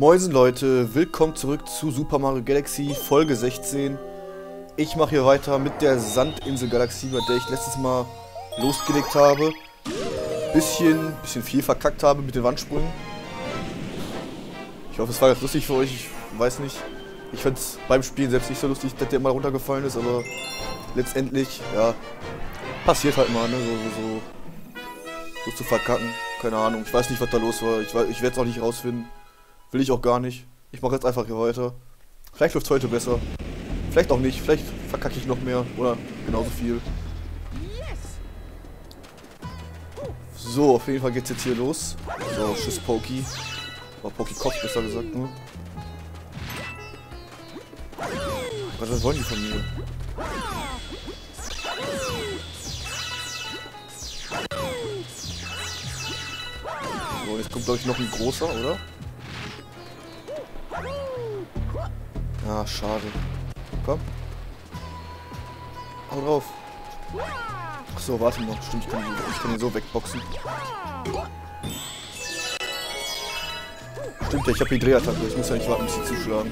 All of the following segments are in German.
Moin Leute, willkommen zurück zu Super Mario Galaxy Folge 16. Ich mache hier weiter mit der Sandinsel Galaxie, bei der ich letztes Mal losgelegt habe. Bisschen, bisschen viel verkackt habe mit den Wandsprüngen. Ich hoffe, es war ganz lustig für euch, ich weiß nicht. Ich fand es beim Spielen selbst nicht so lustig, dass der mal runtergefallen ist, aber letztendlich, ja, passiert halt mal, ne, so, so, so, so zu verkacken. Keine Ahnung, ich weiß nicht, was da los war. Ich, ich werde es auch nicht rausfinden. Will ich auch gar nicht. Ich mache jetzt einfach hier weiter. Vielleicht läuft es heute besser. Vielleicht auch nicht. Vielleicht verkacke ich noch mehr. Oder genauso viel. So, auf jeden Fall geht's jetzt hier los. So, Schiss Pokey. Oder Pokey Kopf, besser gesagt, ne? Was wollen die von mir? So, jetzt kommt, glaube ich, noch ein großer, oder? Ah, schade. Komm. Hau drauf. Achso, warte mal. Stimmt, ich kann, ihn, ich kann ihn so wegboxen. Stimmt ja, ich habe die Drehattacke. Ich muss ja nicht warten, bis sie zuschlagen.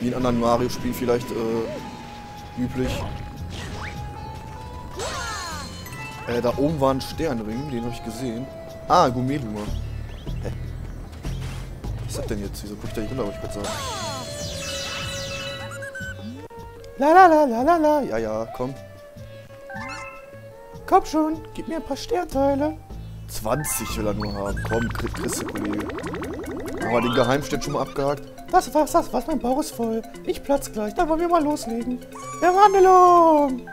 Wie in anderen Mario-Spielen vielleicht äh, üblich. Äh, da oben war ein Sternring, den habe ich gesehen. Ah, Gumeluma. Hä? Was ist das denn jetzt? Wieso guck ich da nicht runter, wollte ich gerade sagen. La la la la la la. Ja, ja, komm. Komm schon, gib mir ein paar Sternteile. 20 will er nur haben. Komm, kriegst du, Kollege. Haben wir den Geheimstedt schon mal abgehakt? Das war's, das war's, mein Bauch ist voll. Ich platz gleich, da wollen wir mal loslegen. Verwandlung!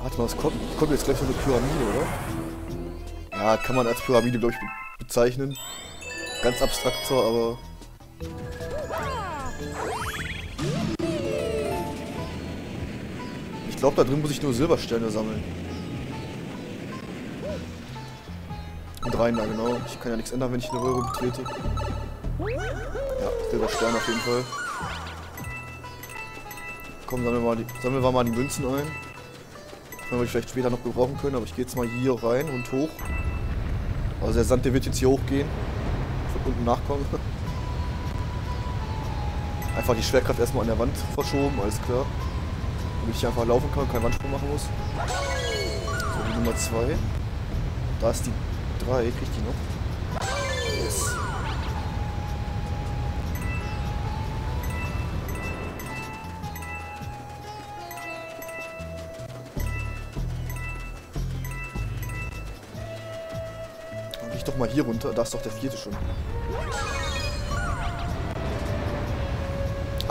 Warte mal, was kommt? Kommt jetzt gleich so eine Pyramide, oder? Ja, kann man als Pyramide, glaube ich, bezeichnen. Ganz abstrakt zwar, aber ich glaube, da drin muss ich nur Silbersterne sammeln. Und rein da, genau. Ich kann ja nichts ändern, wenn ich eine Röhre betrete. Ja, Silbersterne auf jeden Fall. Komm, sammeln wir mal die, sammeln wir mal die Münzen ein. Wenn wir vielleicht später noch gebrauchen können, aber ich gehe jetzt mal hier rein und hoch. Also der Sand, der wird jetzt hier hochgehen. Von unten nachkommen. Einfach die Schwerkraft erstmal an der Wand verschoben, alles klar. Damit ich einfach laufen kann und keinen Wandsprung machen muss. So, die Nummer 2. Da ist die 3, krieg ich die noch? Yes. Dann geh ich doch mal hier runter, da ist doch der vierte schon.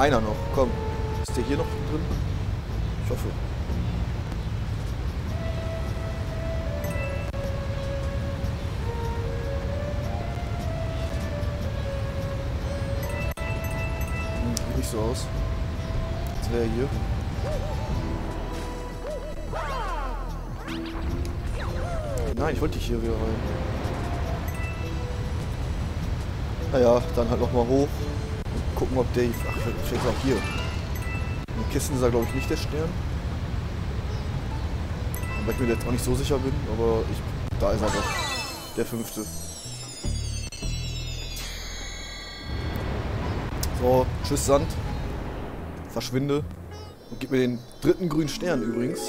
Einer noch, komm. Ist der hier noch drin? Ich hoffe. Hm, nicht so aus. Jetzt wäre er hier. Nein, ich wollte dich hier wieder rein. Naja, dann halt nochmal hoch gucken, ob der... Ach, vielleicht auch hier. In den Kisten ist er, glaube ich, nicht der Stern. Weil ich mir jetzt auch nicht so sicher bin, aber ich, da ist er doch. Der fünfte. So, tschüss Sand. Verschwinde. Und gib mir den dritten grünen Stern übrigens.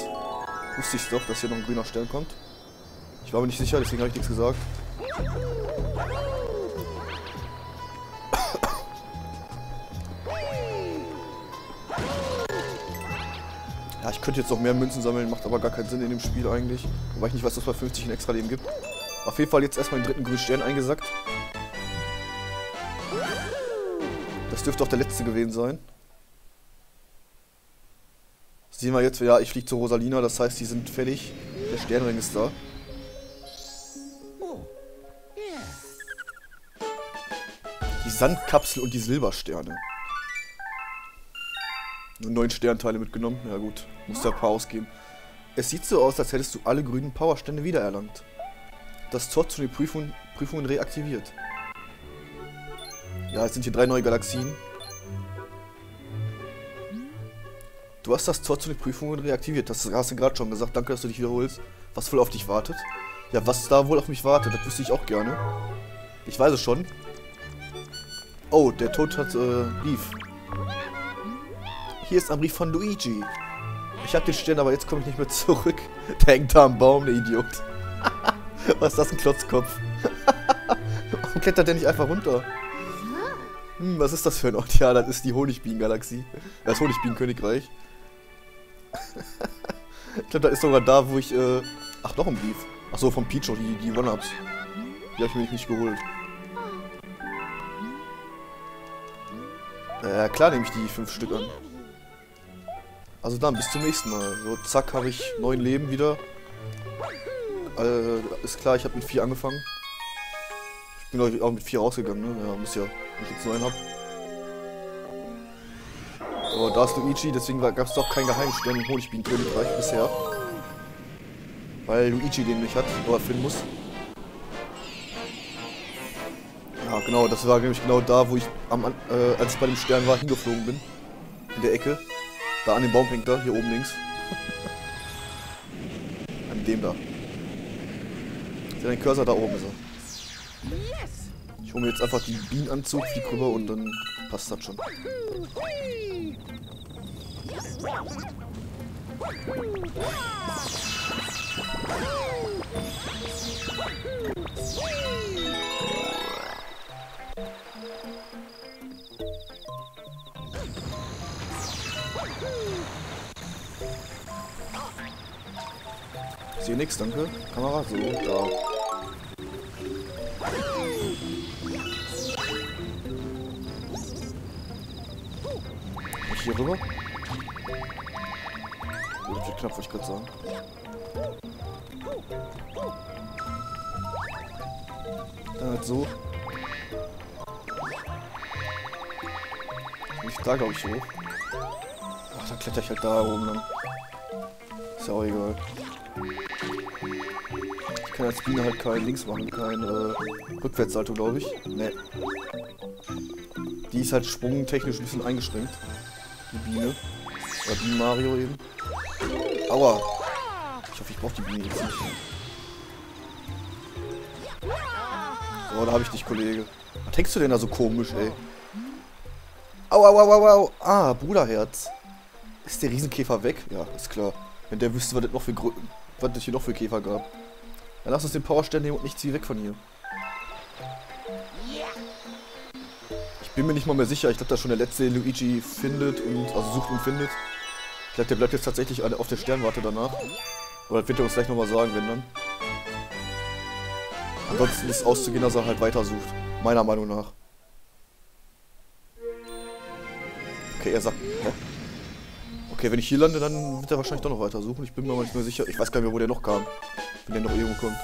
Wusste ich doch, dass hier noch ein grüner Stern kommt. Ich war mir nicht sicher, deswegen habe ich nichts gesagt. Ja, ich könnte jetzt noch mehr Münzen sammeln, macht aber gar keinen Sinn in dem Spiel eigentlich. Wobei ich nicht weiß, dass bei 50 ein extra Leben gibt. Auf jeden Fall jetzt erstmal den dritten grünen Stern eingesackt. Das dürfte auch der letzte gewesen sein. Sehen wir jetzt, ja, ich fliege zu Rosalina, das heißt, die sind fertig. Der Sternring ist da. Die Sandkapsel und die Silbersterne. Nur neun Sternteile mitgenommen. Ja gut, muss der paar ausgeben. Es sieht so aus, als hättest du alle grünen Powerstände wiedererlangt. Das Tor zu den Prüfungen, Prüfungen reaktiviert. Ja, es sind hier drei neue Galaxien. Du hast das Tor zu den Prüfungen reaktiviert. Das hast du gerade schon gesagt. Danke, dass du dich wiederholst. Was voll auf dich wartet. Ja, was da wohl auf mich wartet, das wüsste ich auch gerne. Ich weiß es schon. Oh, der Tod hat äh, Brief. Hier ist ein Brief von Luigi. Ich hab den Stern, aber jetzt komme ich nicht mehr zurück. Der hängt da am Baum, der Idiot. Was ist das, ein Klotzkopf? Warum klettert der nicht einfach runter? Hm, was ist das für ein Ort? Ja, das ist die Honigbienen-Galaxie. Das Honigbienen-Königreich. ich glaube, das ist sogar da, wo ich, äh... Ach, noch ein Brief. Ach so, vom Picho, die, die One-Ups. Die habe ich mir nicht geholt. Ja, klar nehme ich die fünf Stück an. Also dann, bis zum nächsten Mal. So, zack, habe ich neun Leben wieder. Äh, ist klar, ich habe mit vier angefangen. Ich bin auch mit vier rausgegangen, ne? Ja, muss ja, wenn ich jetzt neun habe. Aber da ist Luigi, deswegen gab es doch keinen Geheimstern im Honigbienen-Königreich bisher. Weil Luigi den nicht hat, oder finden muss. Ja, genau, das war nämlich genau da, wo ich, am, äh, als ich bei dem Stern war, hingeflogen bin. In der Ecke. Da an dem Baum hängt er, hier oben links. an dem da. Ist ja dein Cursor da oben ist er. Ich hole mir jetzt einfach die Bienenanzug, flieg rüber und dann passt das schon. Sehe nichts, danke. Kamera, so, da. Ich hier rüber? Oh, das knapp, wollte ich gerade sagen. Dann halt so. Ich da, glaube ich, hoch. Ach, dann kletter ich halt da oben dann. Ist ja auch egal. Kann als Biene halt kein Links machen, kein äh, Rückwärtssalto, glaube ich. Ne. Die ist halt sprungtechnisch ein bisschen eingeschränkt. Die Biene. Oder Bienen Mario eben. Aua. Ich hoffe, ich brauche die Biene jetzt nicht. So, da habe ich dich, Kollege. Was hängst du denn da so komisch, ey? Au, au, au, au, au. Ah, Bruderherz. Ist der Riesenkäfer weg? Ja, ist klar. Wenn der wüsste, was Grö was es hier noch für Käfer gab. Dann lass uns den Powerstern nehmen und nicht zieh weg von hier. Ich bin mir nicht mal mehr sicher. Ich glaube, dass schon der letzte Luigi findet und also sucht und findet. Ich glaube, der bleibt jetzt tatsächlich auf der Sternwarte danach. Aber das wird er uns gleich nochmal sagen, wenn dann. Ansonsten ist auszugehen, dass er halt weiter sucht. Meiner Meinung nach. Okay, er sagt. Hä? Okay, wenn ich hier lande, dann wird er wahrscheinlich doch noch weiter suchen. Ich bin mir aber nicht mehr sicher. Ich weiß gar nicht mehr, wo der noch kam. Wenn der noch irgendwo kommt.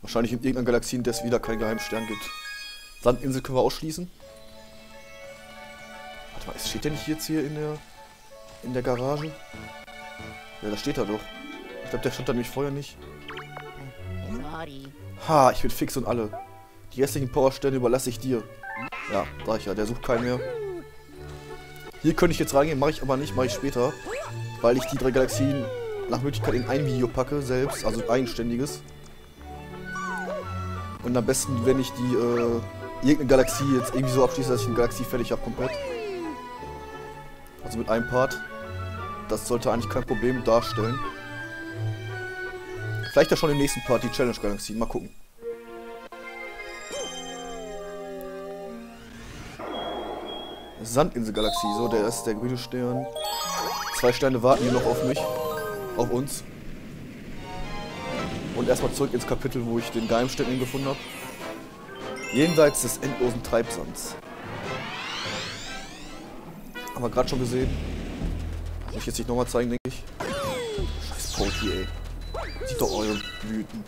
Wahrscheinlich in irgendeiner Galaxie, in der es wieder keinen geheimen Stern gibt. Sandinsel können wir ausschließen. Warte mal, steht der nicht jetzt hier in der in der Garage? Ja, da steht er doch. Ich glaube, der stand da nämlich vorher nicht. Ha, ich bin fix und alle. Die restlichen Powersterne überlasse ich dir. Ja, sag ich ja, der sucht keinen mehr. Hier könnte ich jetzt reingehen, mache ich aber nicht, mache ich später. Weil ich die drei Galaxien nach Möglichkeit in ein Video packe, selbst, also eigenständiges. Und am besten, wenn ich die, äh, irgendeine Galaxie jetzt irgendwie so abschließe, dass ich eine Galaxie fertig habe komplett. Also mit einem Part. Das sollte eigentlich kein Problem darstellen. Vielleicht ja schon im nächsten Part die Challenge-Galaxie. Mal gucken. Sandinsel-Galaxie. So, der ist der grüne Stern. Zwei Sterne warten hier noch auf mich. Auf uns. Und erstmal zurück ins Kapitel, wo ich den Geheimstätten gefunden habe. Jenseits des endlosen Treibsands. Haben wir gerade schon gesehen. Muss ich jetzt nicht nochmal zeigen, denke ich. Scheiß Pokey, ey. Sieht doch eure Blüten.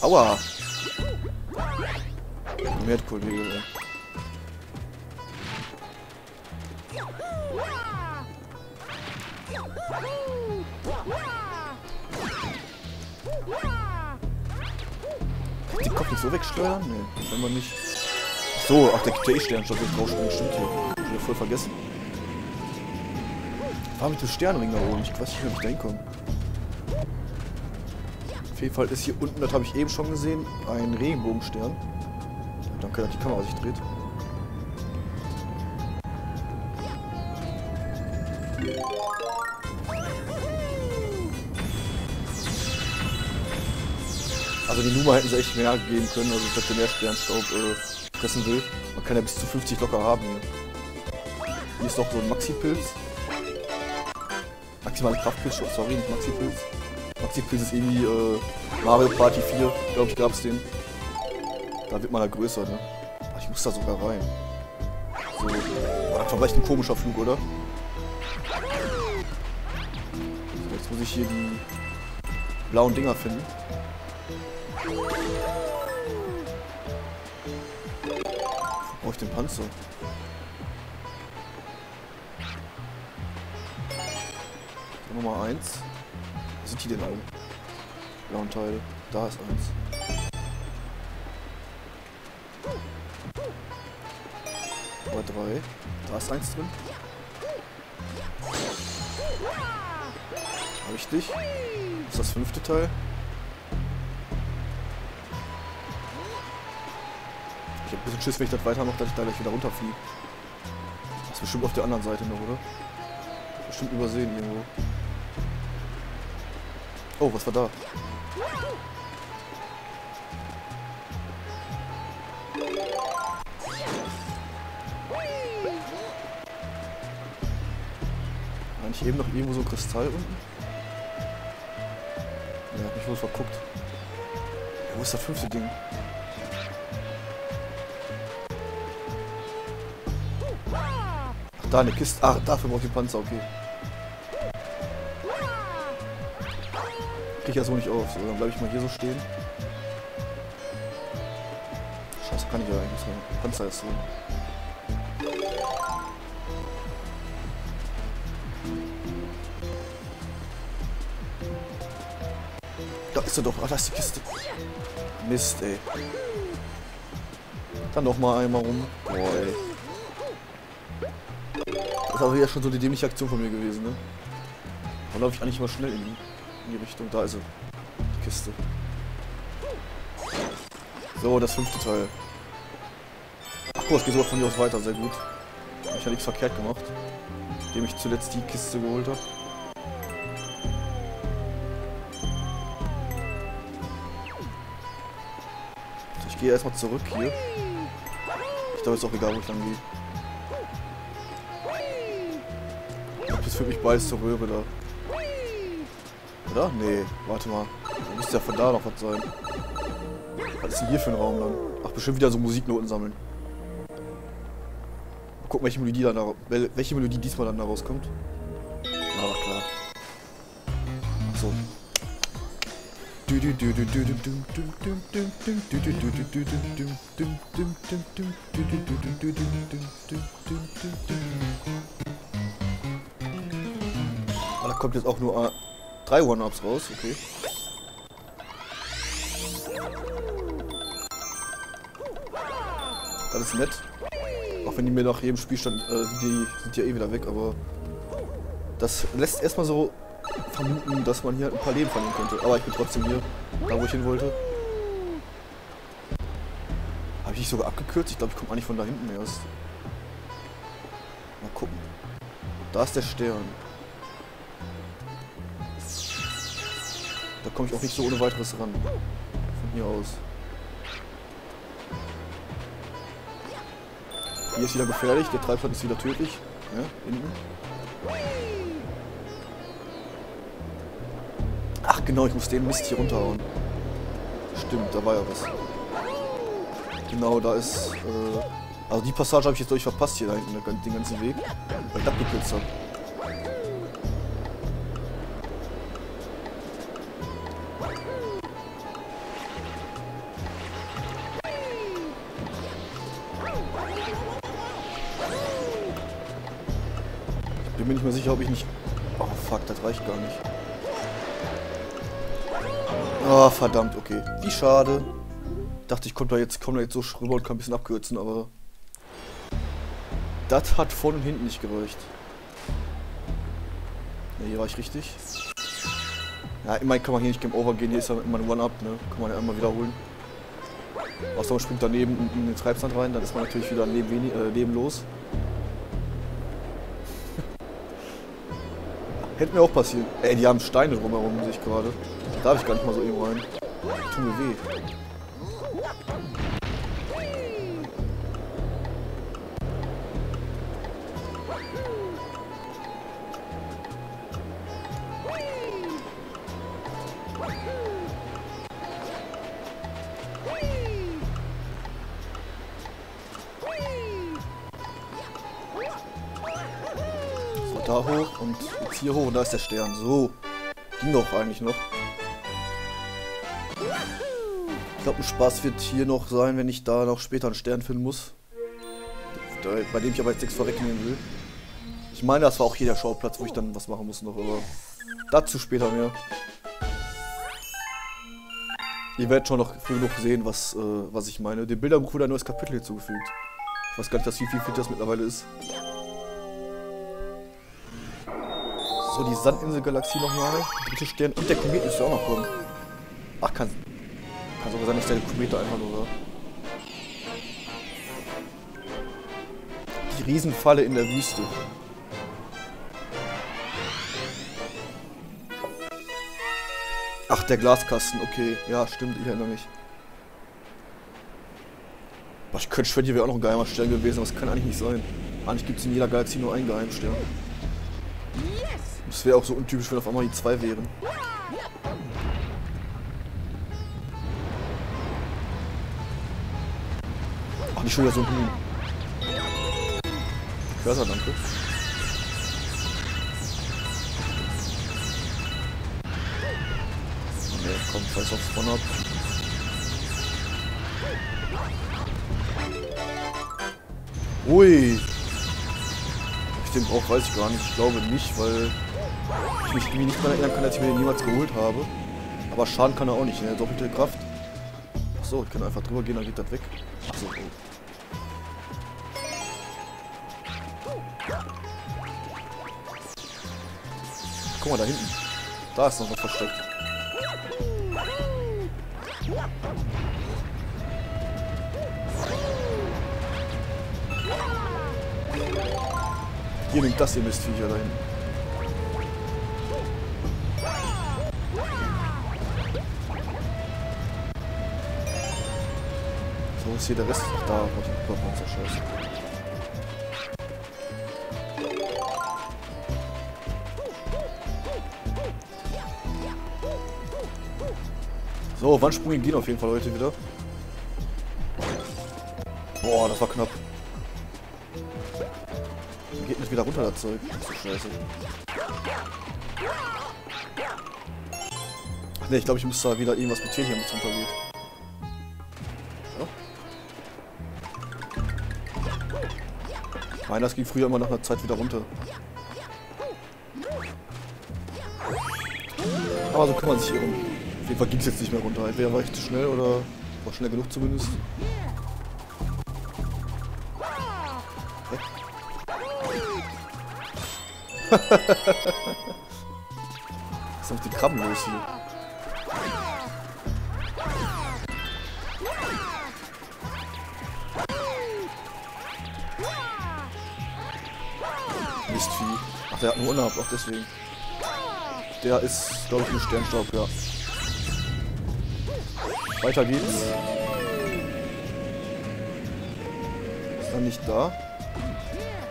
Aua! Mehrkollege, ey. Den Kopf nicht so wegsteuern? Nee, wenn man nicht. So, ach, der eh Sternstoff, jetzt draufspringen, stimmt hier. Hab ich wieder voll vergessen. War mit dem Sternring da oben. Ich weiß nicht, wie ich da hinkomme. Auf jeden Fall ist hier unten, das habe ich eben schon gesehen, ein Regenbogenstern. Danke, dass die Kamera sich dreht. Also die Nummer hätten sie echt mehr geben können, also ich hätte mehr Sternstaub äh, fressen will. Man kann ja bis zu 50 locker haben hier. Ist noch so ein Maxi-Pilz. Maximale Kraftpilz, sorry, nicht Maxi-Pilz. Maxi-Pilz ist irgendwie äh, Mario Party 4, glaube ich, gab es den. Da wird man halt größer, ne? Ach, ich muss da sogar rein. So. Oh, das war vielleicht ein komischer Flug, oder? So, jetzt muss ich hier die blauen Dinger finden. Wo ich den Panzer? Nummer 1. Sind die denn alle? Blauen Teile. Da ist eins. Nummer 3. Da ist eins drin. Richtig. Das ist das fünfte Teil. Ich hab ein bisschen Schiss, wenn ich das weitermache, dass ich da gleich wieder runterfliege. Das ist bestimmt auf der anderen Seite noch, oder? Bestimmt übersehen irgendwo. Oh, was war da? War nicht eben noch irgendwo so ein Kristall unten? Ja, hab mich wohl verguckt. Ja, wo ist das fünfte Ding? Ach, da eine Kiste. Ach, dafür braucht die Panzer, okay. Krieg ich ja so nicht auf. So, dann bleibe ich mal hier so stehen. Scheiße, kann ich ja eigentlich so. Panzer ist so. Da ist er doch. Ah, da ist die Kiste. Mist, ey. Dann noch mal einmal rum. Boah, ey. Das ist aber ja schon so die dämliche Aktion von mir gewesen, ne? Da laufe ich eigentlich mal schnell in die, in die Richtung. Da ist sie. Die Kiste. So, das fünfte Teil. Ach guck, es geht sogar von hier aus weiter. Sehr gut. Ich habe nichts verkehrt gemacht. Indem ich zuletzt die Kiste geholt habe. Ich gehe erstmal zurück hier. Ich glaube, ist auch egal, wo ich lang gehe. Das führt mich beides zur Röhre da. Oder? Nee, warte mal. Da müsste ja von da noch was sein. Was ist denn hier für ein Raum dann? Ach, bestimmt wieder so Musiknoten sammeln. Mal gucken, welche Melodie dann da, welche Melodie diesmal dann da rauskommt. Ja, klar. Ach so. Ah, da kommt jetzt auch nur äh, drei One-Ups raus, okay. Das ist nett. Auch wenn die mir nach jedem Spielstand, äh, die sind ja eh wieder weg, aber das lässt erstmal so vermuten, dass man hier ein paar Leben verlieren könnte. Aber ich bin trotzdem hier, da wo ich hin wollte. Habe ich nicht sogar abgekürzt? Ich glaube, ich komme eigentlich von da hinten erst. Mal gucken. Da ist der Stern. Da komme ich auch nicht so ohne weiteres ran. Von hier aus. Hier ist wieder gefährlich, der Treibsand ist wieder tödlich. Ja, hinten. Ach genau, ich muss den Mist hier runterhauen. Stimmt, da war ja was. Genau, da ist... Äh, also die Passage habe ich jetzt durch verpasst hier da hinten, den ganzen Weg. Weil ich abgekürzt habe. Mehr sicher, ob ich nicht... Oh fuck, das reicht gar nicht. Oh, verdammt, okay. Wie schade. Dachte, ich komme da jetzt, komm da jetzt so rüber und kann ein bisschen abkürzen, aber Das hat vorne und hinten nicht gereicht. Ne, hier war ich richtig. Ja, immerhin kann man hier nicht Game Over gehen. Hier ist ja immer ein One-Up, ne? Kann man ja immer wiederholen. Außer man springt daneben in den Treibsand rein, dann ist man natürlich wieder Leben, äh, Leben los. Hätte mir auch passieren. Ey, die haben Steine drumherum, sehe ich gerade. Da darf ich gar nicht mal so eben rein. Tut mir weh. Jetzt hier hoch und da ist der Stern. So. Ging doch eigentlich noch. Ich glaube, ein Spaß wird hier noch sein, wenn ich da noch später einen Stern finden muss. Bei dem ich aber jetzt nichts vorwegnehmen will. Ich meine, das war auch hier der Schauplatz, wo ich dann was machen muss noch, aber dazu später mehr. Ihr werdet schon noch früh genug sehen, was, äh, was ich meine. Dem Bilderbuch wurde ein neues Kapitel hinzugefügt. Ich weiß gar nicht, wie viel fit das mittlerweile ist. So, die Sandinsel-Galaxie nochmal. Dritte Stern. Und der Komet müsste auch noch kommen. Ach, kann, kann sogar sein, dass der Komet einfach nur war. Die Riesenfalle in der Wüste. Ach, der Glaskasten, okay. Ja, stimmt, ich erinnere mich. Boah, ich könnte schwören, hier wäre auch noch ein geheimer Stern gewesen, aber das kann eigentlich nicht sein. Eigentlich gibt es in jeder Galaxie nur einen geheimen Stern. Das wäre auch so untypisch, wenn auf einmal die zwei wären. Ach, schon wieder so ein Huhn. Cursor, danke. Ne, komm, scheiß aufs Spawn ab. Ui. Ob ich den brauche, weiß ich gar nicht. Ich glaube nicht, weil ich mich irgendwie nicht daran erinnern kann, dass ich mir den niemals geholt habe. Aber Schaden kann er auch nicht, ne? Doppelte Kraft. Achso, ich kann einfach drüber gehen, dann geht das weg. Achso, oh. Guck mal, da hinten. Da ist noch was versteckt. Hier liegt das, ihr Mistviecher da hinten. Wo ist hier der Rest? Ach, da, wo die Übermonster scheiße. So, Wandsprung gehen auf jeden Fall heute wieder. Boah, das war knapp. Geht nicht wieder runter, das Zeug? Das ist so scheiße. Ne, ich glaube, ich muss da wieder irgendwas mit damit es runtergeht. Das ging früher immer nach einer Zeit wieder runter. Aber so kann man sich irren. Auf jeden Fall ging es jetzt nicht mehr runter. Entweder war ich zu schnell oder war schnell genug zumindest. Was ist mit den Krabben los hier? Mistvieh. Ach, der hat einen Urlaub, auch deswegen. Der ist, glaube ich, ein Sternstaub, ja. Weiter geht's. Ist er nicht da?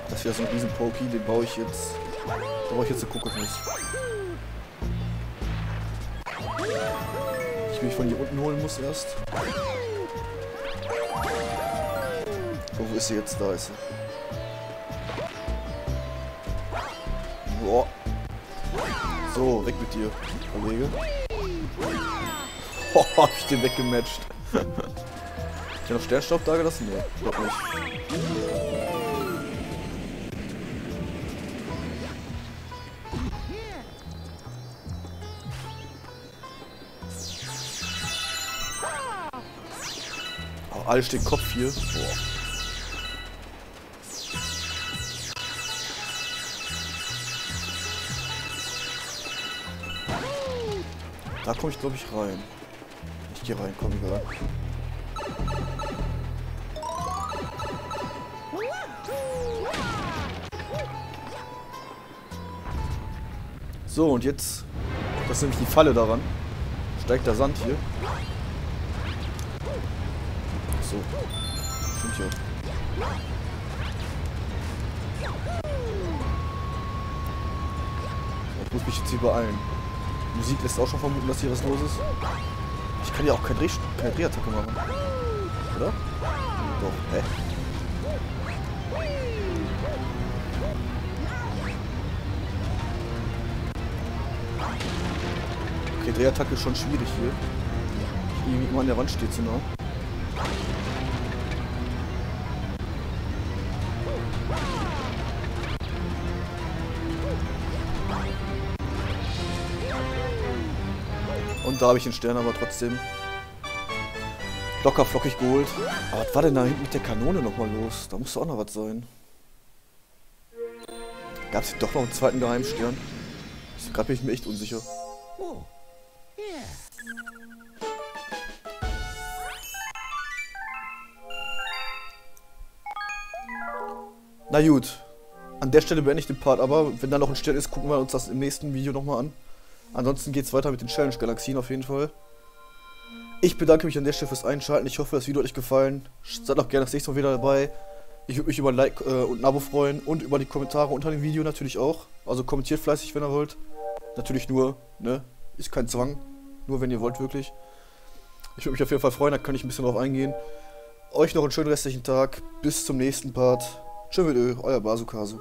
Das wäre so ein riesen Poki, den baue ich jetzt. Da baue ich jetzt eine Kokosnuss. Ich mich von hier unten holen muss erst. Oh, wo ist sie jetzt? Da ist sie. Boah. So, weg mit dir, Kollege. Boah, hab ich den weggematcht. ich noch Sternstaub da gelassen? Nee, glaub nicht. Oh, alles steht Kopf hier. Boah. Da komme ich, glaube ich, rein. Ich gehe rein, komm, egal. So, und jetzt... Das ist nämlich die Falle daran. Steigt der Sand hier. So. Stimmt ja. Ich muss mich jetzt hier beeilen. Musik lässt auch schon vermuten, dass hier was los ist. Ich kann ja auch keine, Dreh keine Drehattacke machen. Oder? Doch, hä? Okay, Drehattacke ist schon schwierig hier. Irgendwie immer an der Wand steht so nah. Und da habe ich den Stern aber trotzdem locker flockig geholt. Aber was war denn da hinten mit der Kanone nochmal los? Da muss auch noch was sein. Gab es doch noch einen zweiten Geheimstern? Gerade bin ich mir echt unsicher. Na gut. An der Stelle beende ich den Part, aber wenn da noch ein Stern ist, gucken wir uns das im nächsten Video nochmal an. Ansonsten geht es weiter mit den Challenge-Galaxien auf jeden Fall. Ich bedanke mich an der Stelle fürs Einschalten. Ich hoffe, das Video hat euch gefallen. Seid auch gerne das nächste Mal wieder dabei. Ich würde mich über ein Like äh, und ein Abo freuen und über die Kommentare unter dem Video natürlich auch. Also kommentiert fleißig, wenn ihr wollt. Natürlich nur, ne? Ist kein Zwang. Nur wenn ihr wollt, wirklich. Ich würde mich auf jeden Fall freuen, da kann ich ein bisschen drauf eingehen. Euch noch einen schönen restlichen Tag. Bis zum nächsten Part. Tschö mit Ö, euer Basukasu.